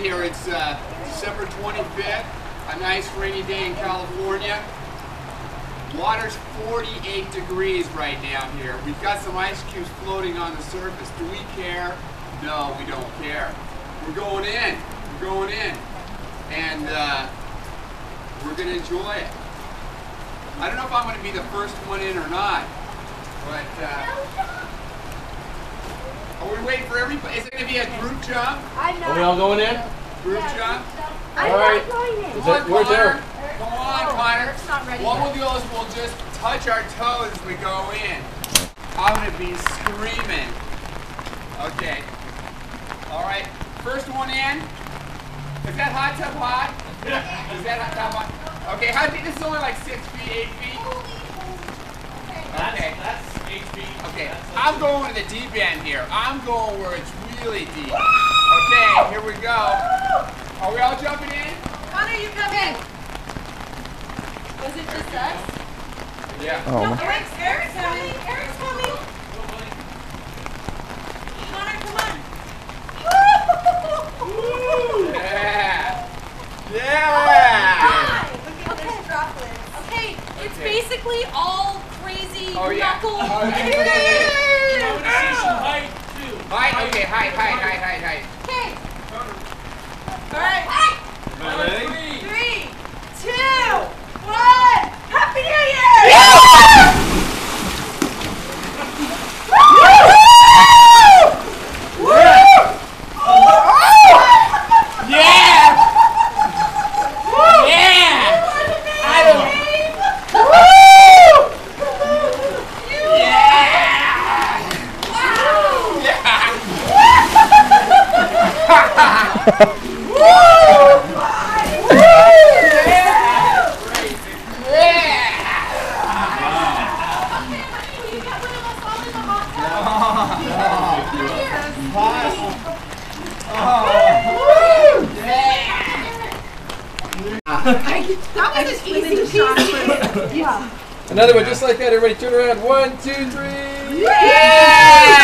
here. It's uh, December 25th, a nice rainy day in California. Water's 48 degrees right now here. We've got some ice cubes floating on the surface. Do we care? No, we don't care. We're going in. We're going in. And uh, we're going to enjoy it. I don't know if I'm going to be the first one in or not, but uh, are we waiting for everybody? Is it going to be a group jump? I'm Are we all going in? Group jump? I'm All right. not going in. Come on, where's Connor. Eric? Come on, Oh, Connor. Not ready What yet. we'll do is we'll just touch our toes as we go in. I'm gonna be screaming. Okay. All right. First one in. Is that hot tub hot? Is that hot tub hot? Okay. How deep? This is only like six feet, eight feet. Okay. I'm going to the deep end here. I'm going where it's really deep. Okay. Here we go. Are we all jumping in? Connor, you come in. Was it just us? Yeah. Oh, No, Eric's, Eric's coming. Eric's coming. Connor, come on. Yeah. Oh yeah. Okay, there's droplets. Okay, it's basically all crazy Oh, yeah. knuckle. Oh, yeah. You want to see some height too? Height, okay, height, height, height, height, height. Okay. All right. Ready? Three, two, one. Happy New Year! Yeah! Yeah! I don't. That was an easy shot. Another one just like that. Everybody turn around. One, two, three. Yeah!